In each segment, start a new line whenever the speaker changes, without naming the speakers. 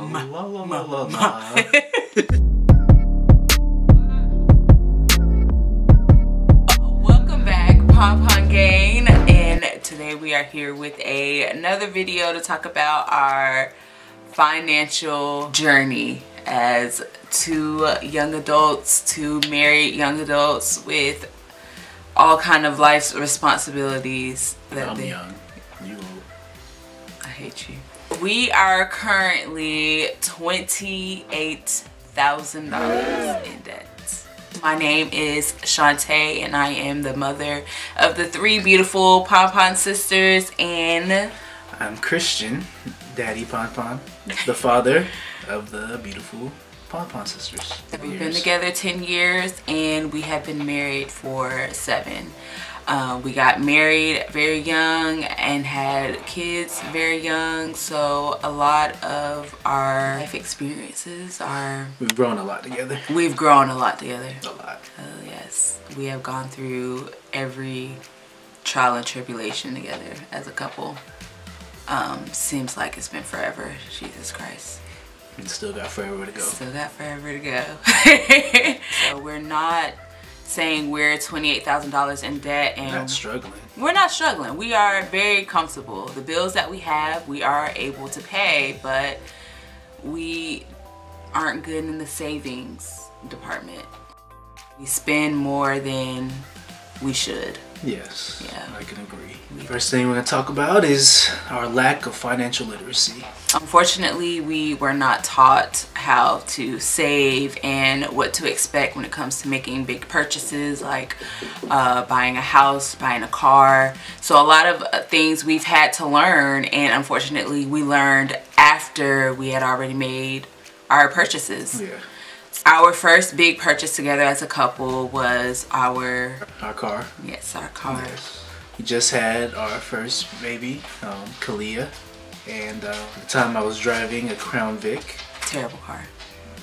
La la la la.
Welcome back, Pon Pon Gang, and today we are here with a another video to talk about our financial journey as two young adults, two married young adults with all kind of life's responsibilities. That
I'm
they-
young. You old.
I hate you. We are currently $28,000 in debt. My name is Shantae and I am the mother of the three beautiful Pon Pon sisters and
I'm Christian, Daddy Pon Pon, the father of the beautiful Pon Pon sisters.
we've been together 10 years and we have been married for seven. Uh, we got married very young and had kids very young so a lot of our life experiences are
We've grown a lot together.
We've grown a lot together.
A lot.
Oh yes, we have gone through every trial and tribulation together as a couple. Um, seems like it's been forever. Jesus Christ,
still got forever to go.
still got forever to go. so we're not saying we're twenty-eight thousand dollars in debt, and
Not struggling.
we're not struggling. We are very comfortable. The bills that we have, we are able to pay, but we aren't good in the savings department. We spend more than we should.
Yes,
Yeah.
I can agree. First thing we're going to talk about is our lack of financial literacy.
Unfortunately, we were not taught how to save and what to expect when it comes to making big purchases like uh, buying a house, buying a car. So, a lot of uh, things we've had to learn, and unfortunately, we learned after we had already made our purchases.
Yeah.
Our first big purchase together as a couple was our,
Our car.
yes, our car.
We just had our first baby, um, Kalia. And uh, at the time I was driving a Crown Vic.
Terrible car.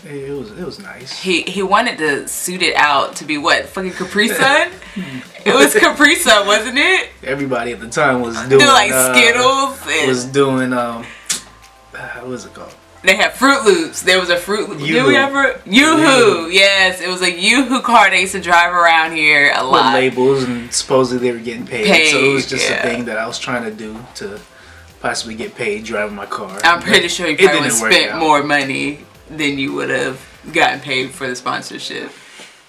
It was it was nice.
He he wanted to suit it out to be what fucking Capri Sun. it was Capri Sun, wasn't it?
Everybody at the time was doing
Do like
uh,
Skittles and
was doing um uh, what was it called?
They had Fruit Loops. There was a Fruit Loop. Did we ever Yoo-hoo? Yes, it was a Yoo-hoo car they used to drive around here a lot.
With labels and supposedly they were getting paid. paid so it was just
yeah.
a thing that I was trying to do to possibly get paid driving my car.
I'm pretty
But
sure you probably would spent more money than you would have gotten paid for the sponsorship.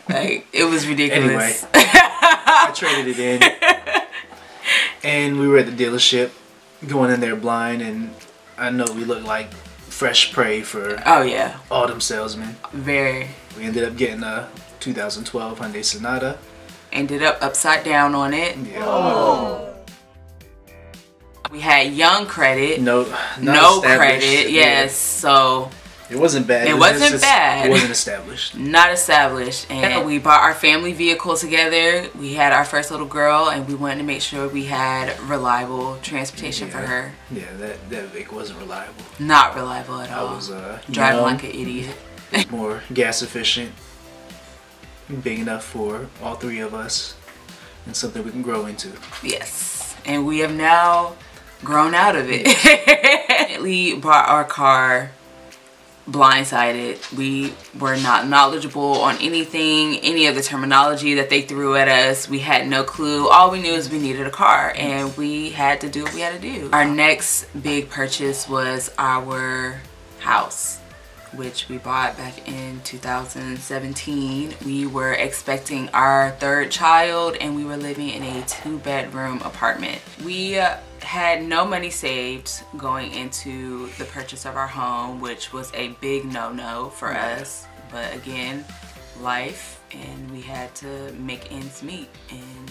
Like it was ridiculous.
Anyway, I traded it in. and we were at the dealership going in there blind and I know we looked like fresh prey for
oh yeah,
autumn salesmen.
very.
We ended up getting a 2012 Hyundai Sonata.
Ended up upside down on it.
Yeah.
We had young credit.
No, not
no credit. Yes, so
It wasn't bad.
It
was
wasn't
just-
bad.
It wasn't established.
not established. And we bought our family vehicle together. We had our first little girl, and we wanted to make sure we had reliable transportation for her.
Yeah, that that Vic wasn't reliable.
Not reliable at
I
all.
was uh,
Driving
young,
like an idiot.
more gas efficient, big enough for all three of us, and something we can grow into.
Yes. And we have now grown out of it. we bought our car blindsided. We were not knowledgeable on anything, any of the terminology that they threw at us. We had no clue. All we knew is we needed a car and we had to do what we had to do. Our next big purchase was our house which we bought back in 2017. We were expecting our third child and we were living in a two bedroom apartment. We uh, had no money saved going into the purchase of our home, which was a big no no for us. But again, life and we had to make ends meet. And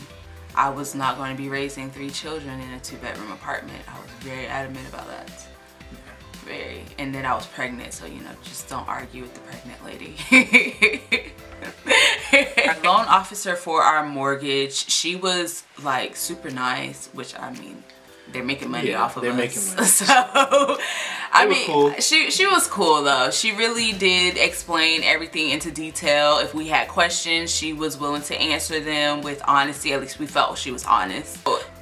I was not going to be raising three children in a two bedroom apartment. I was very adamant about that very and then I was pregnant so you know just don't argue with the pregnant lady our loan officer for our mortgage she was like super nice which I mean they're making money
Yeah,
off of
they're
us
making money.
so I mean
cool.
she she was cool though she really did explain everything into detail if we had questions she was willing to answer them with honesty at least we felt she was honest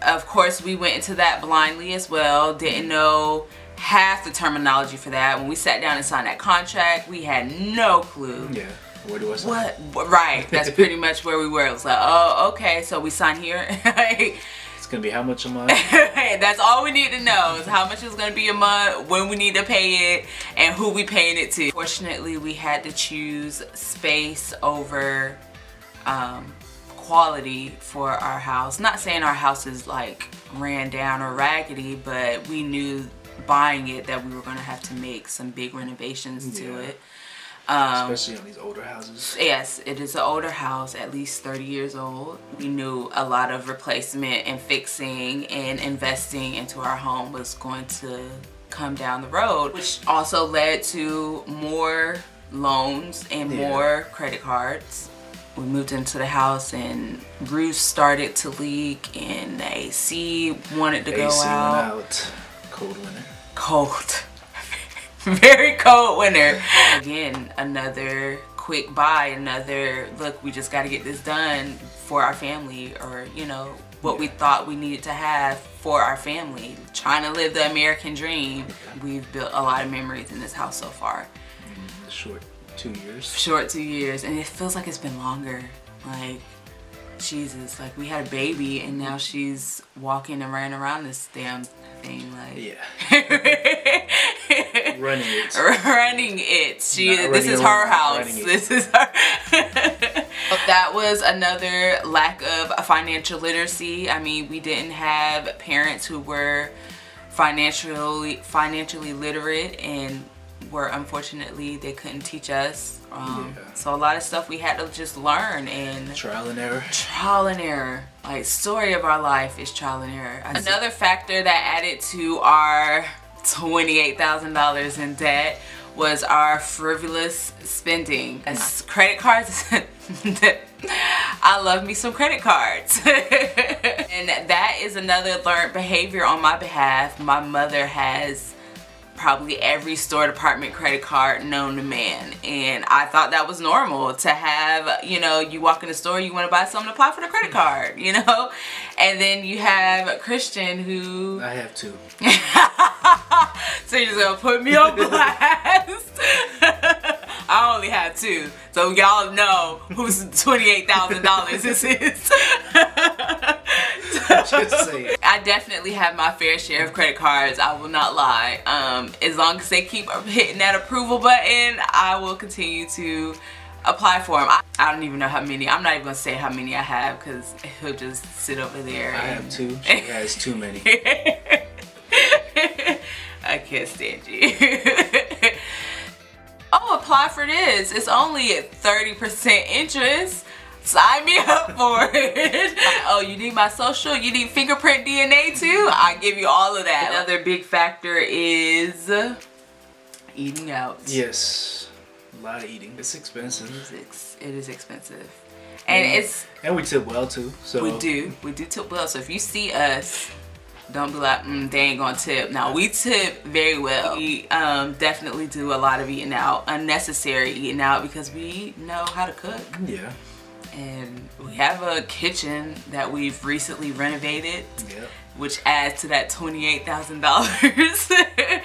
of course we went into that blindly as well didn't know half the terminology for that. When we sat down and signed that contract, we had no clue.
Yeah. Where do I sign?
What? Right. That's pretty much where we were. It was like, oh, okay, so we sign here.
Gonna be how much a month?
That's all we need to know is how much it's gonna be a month, when we need to pay it, and who we paying it to. Fortunately, we had to choose space over um, quality for our house. Not saying our house is like ran down or raggedy, but we knew buying it that we were gonna have to make some big renovations to it. Um,
Especially on these older houses.
Yes, it is an older house, at least 30 years old. We knew a lot of replacement and fixing and investing into our home was going to come down the road, which also led to more loans and
Yeah.
more credit cards. We moved into the house and roofs started to leak and the AC wanted to go
AC
out.
Cold winter.
Cold. Very cold winter. Again, another quick buy, another look, we just got to get this done for our family or, you know, what we thought we needed to have for our family. Trying to live the American dream. We've built a lot of memories in this house so far.
The short two years.
Short two years, and it feels like it's been longer. Like, Jesus, like we had a baby and now she's walking and running around this damn thing. Like,
Yeah. Running it.
running it. She
Not
this
running
is
around,
her house. This is her. that was another lack of financial literacy. I mean, we didn't have parents who were financially financially literate and were unfortunately they couldn't teach us. Um,
Yeah.
So a lot of stuff we had to just learn and
Trial and error.
trial and error. Like story of our life is trial and error. Another factor that added to our $28,000 in debt was our frivolous spending. As credit cards, I love me some credit cards. and that is another learned behavior on my behalf. My mother has probably every store department credit card known to man. And I thought that was normal to have you know you walk in the store you want to buy something apply for the credit card you know? And then you have Christian who
I have two.
so you're just gonna put me on blast. I only have two. So y'all know whose $28,000 this is
Just say it.
I definitely have my fair share of credit cards. I will not lie. Um, as long as they keep hitting that approval button, I will continue to apply for them. I, I don't even know how many. I'm not even gonna say how many I have because he'll just sit over there.
I have two. She has too many.
I can't stand you. oh, apply for this. It's only at 30% interest. Sign me up for it. oh, you need my social? You need fingerprint DNA too? I give you all of that. Another big factor is eating out.
Yes. A lot of eating. It's expensive.
It's ex- It is expensive. And
Yeah.
it's,
And we tip well too. So
we do, we do tip well. So if you see us, don't be like, mm, they ain't gonna tip. Now we tip very well. We um, definitely do a lot of eating out, unnecessary eating out because we know how to cook.
Yeah.
And we have a kitchen that we've recently renovated,
Yep.
which adds to that $28,000.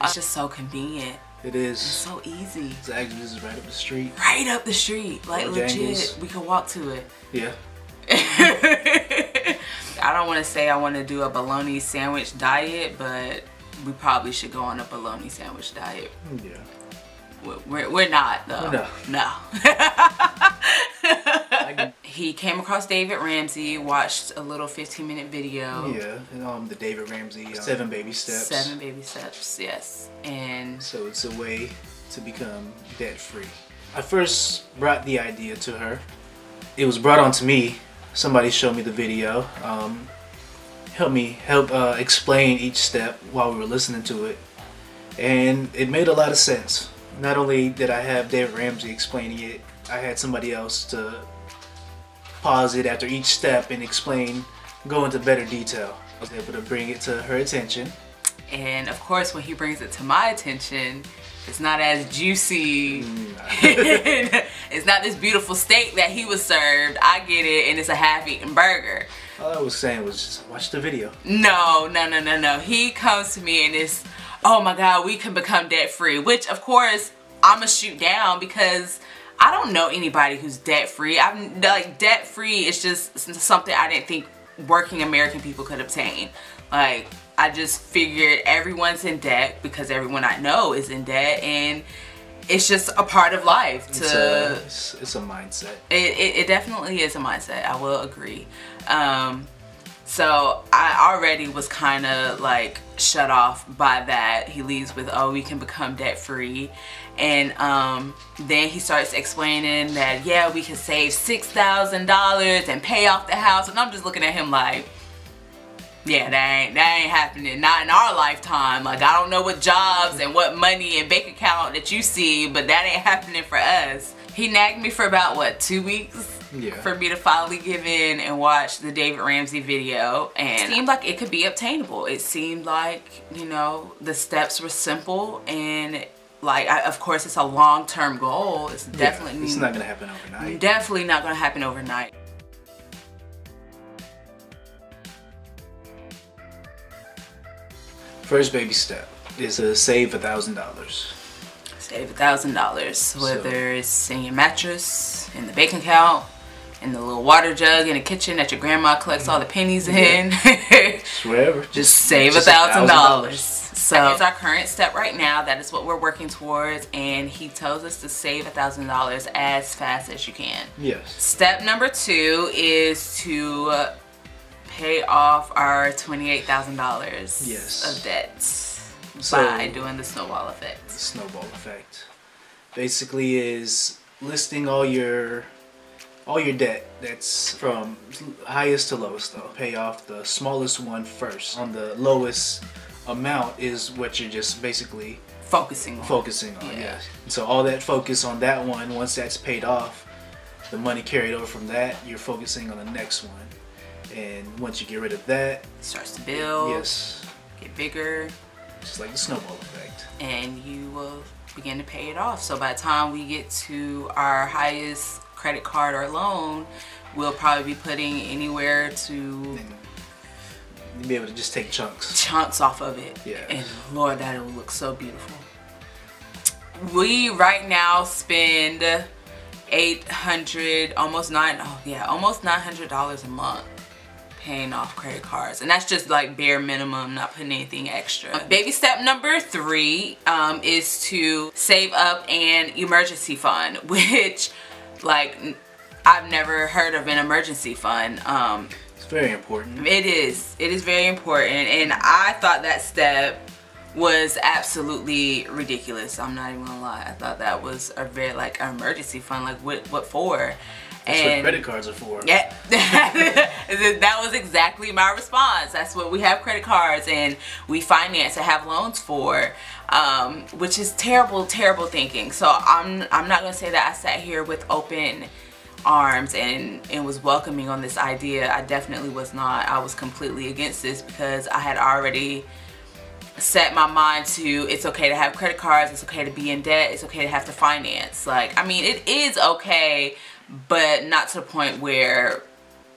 it's just so convenient,
It is.
so easy.
It's actually is right up the street.
Right up the street, like legit.
Bojangles.
We can walk to it.
Yeah.
I don't want to say I want to do a bologna sandwich diet, but we probably should go on a bologna sandwich diet.
Mm, yeah.
We're, we're, we're not though.
No.
No.
I can,
he came across David Ramsey, watched a little 15 minute video.
yeah. And, um, the David Ramsey um, Seven Baby Steps.
Seven baby steps, yes. And
So it's a way to become debt free. I first brought the idea to her. It was brought on to me. Somebody showed me the video. Um, helped me help uh, explain each step while we were listening to it, and it made a lot of sense. Not only did I have David Ramsey explaining it, I had somebody else to pause it after each step and explain, go into better detail. I was able to bring it to her attention.
and of course when he brings it to my attention, it's not as juicy. Mm. it's not this beautiful steak that he was served. I get it and it's a half eaten burger.
All I was saying was just watch the video.
No, no, no, no, no. He comes to me and is, oh my God, we can become debt free. Which of course I'ma shoot down because I don't know anybody who's debt free. I'm like debt free is just something I didn't think working American people could obtain. Like I just figured everyone's in debt because everyone I know is in debt and it's just a part of life to
it's a, it's, a mindset
it, it, it, definitely is a mindset i will agree um, so i already was kind of like shut off by that he leaves with oh we can become debt free and um, then he starts explaining that yeah we can save six thousand dollars and pay off the house and i'm just looking at him like yeah, that ain't that ain't happening. Not in our lifetime. Like I don't know what jobs and what money and bank account that you see, but that ain't happening for us. He nagged me for about what two weeks.
Yeah.
For me to finally give in and watch the David Ramsey video and it seemed like it could be obtainable. It seemed like, you know, the steps were simple and like I, of course it's a long-term goal. It's definitely
yeah, it's not gonna happen overnight.
Definitely not gonna happen overnight.
First baby step is to save a thousand dollars.
Save a thousand dollars, whether so. it's in your mattress, in the bank account, in the little water jug in the kitchen that your grandma collects all the pennies in.
Wherever.
Just save a thousand dollars. So that is our current step right now. That is what we're working towards. And he tells us to save a thousand dollars as fast as you can.
Yes.
Step number two is to pay off our $28,000
yes.
of debts so, by doing the snowball effect.
The snowball effect basically is listing all your all your debt that's from highest to lowest though. Pay off the smallest one first. On the lowest amount is what you're just basically
focusing on.
Focusing on, yeah. yes. So all that focus on that one, once that's paid off, the money carried over from that, you're focusing on the next one and once you get rid of that, it
starts to build.
Yes.
Get bigger.
Just like the snowball effect.
And you will begin to pay it off. So by the time we get to our highest credit card or loan, we'll probably be putting anywhere to
be able to just take chunks.
Chunks off of it.
Yeah.
And Lord, that will look so beautiful. We right now spend 800 almost nine oh yeah almost 900 dollars a month paying off credit cards and that's just like bare minimum not putting anything extra baby step number three um, is to save up an emergency fund which like I've never heard of an emergency fund um,
it's very important.
it is it is very important. And I thought that step was absolutely ridiculous I'm not even gonna lie I thought that was a very like an emergency fund like what what for
that's and what credit cards are for.
Yeah, that was exactly my response. That's what we have credit cards and we finance and have loans for, um, which is terrible, terrible thinking. So I'm I'm not gonna say that I sat here with open arms and and was welcoming on this idea. I definitely was not. I was completely against this because I had already set my mind to it's okay to have credit cards, it's okay to be in debt, it's okay to have to finance. Like, I mean, it is okay but not to the point where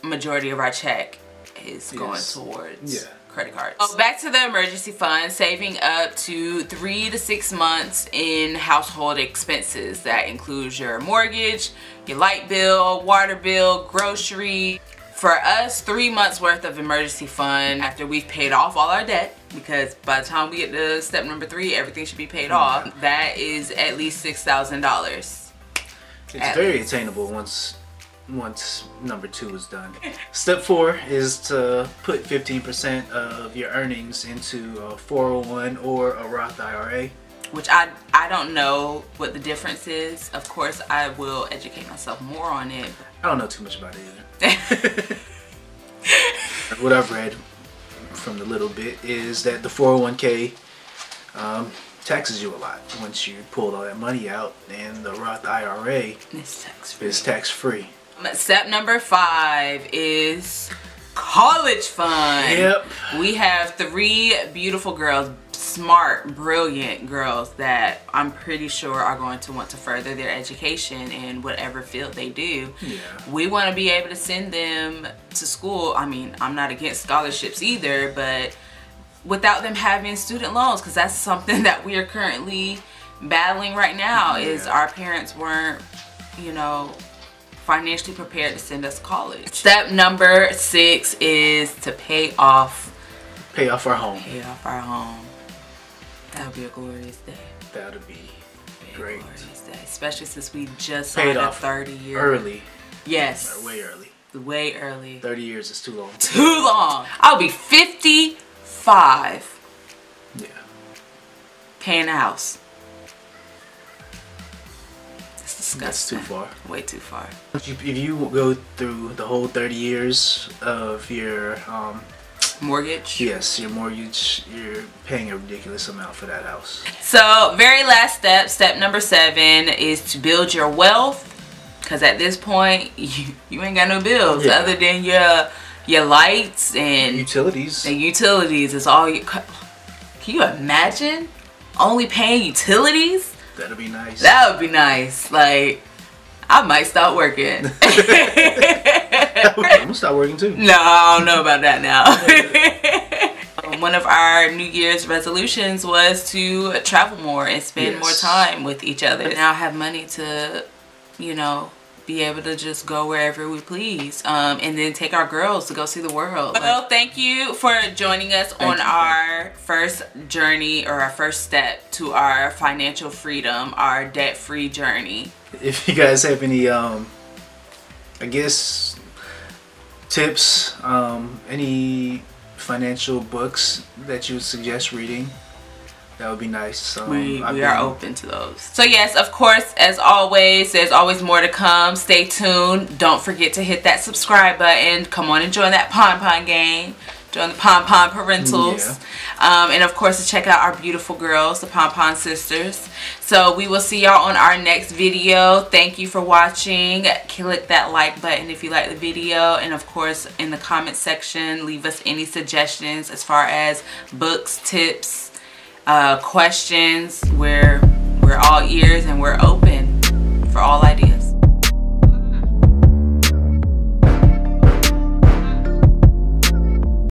majority of our check is yes. going towards
yeah.
credit cards. So back to the emergency fund, saving up to three to six months in household expenses. That includes your mortgage, your light bill, water bill, grocery. For us, three months worth of emergency fund after we've paid off all our debt, because by the time we get to step number three, everything should be paid mm-hmm. off. That is at least $6,000
it's very least. attainable once once number two is done. Step four is to put 15% of your earnings into a 401 or a Roth IRA.
Which I, I don't know what the difference is. Of course, I will educate myself more on it.
I don't know too much about it either. what I've read from the little bit is that the 401k um, taxes you a lot once you pulled all that money out and the Roth IRA
is tax free.
Is tax free.
Step number five is college fund.
Yep.
We have three beautiful girls, smart, brilliant girls that I'm pretty sure are going to want to further their education in whatever field they do.
Yeah.
We want to be able to send them to school. I mean, I'm not against scholarships either, but without them having student loans, because that's something that we are currently battling right now, is our parents weren't, you know, financially prepared to send us college. Step number six is to pay off
Pay off our home.
pay off our home. That would be a glorious day.
That would be Great.
glorious day. Especially since we just signed a
off
30 year.
early.
Yes.
Way early.
Way early.
30 years is too long.
Too long. I'll be 55
Yeah.
paying a house.
That's
disgusting.
too far.
Way too far.
If you, if you go through the whole 30 years of your, um,
Mortgage.
yes, your mortgage, you're paying a ridiculous amount for that house.
So, very last step, step number seven, is to build your wealth. Cause at this point, you, you ain't got no bills
Yeah.
other than your your lights and
Utilities.
And utilities. Is all you. Can you imagine only paying utilities?
That'd be nice.
That would be nice. Like, I might start working.
I'm gonna start working too.
No, I don't know about that now. Um, One of our New Year's resolutions was to travel more and spend
Yes.
more time with each other. Now I have money to, you know, be able to just go wherever we please um, and then take our girls to go see the world. Well, thank you for joining us on our first journey or our first step to our financial freedom, our debt-free journey.
If you guys have any, um, I guess, tips, um, any financial books that you would suggest reading, that would be nice. Um,
we, we are open to those. So yes, of course, as always, there's always more to come. Stay tuned. Don't forget to hit that subscribe button. Come on and join that Pon Pon game. Join the Pon Pon Parentals. Um, and of course, to check out our beautiful girls, the Pon Pon Sisters. So we will see y'all on our next video. Thank you for watching. Click that like button if you like the video. And of course, in the comment section, leave us any suggestions as far as books, tips, uh, questions. We're, we're all ears and we're open for all ideas.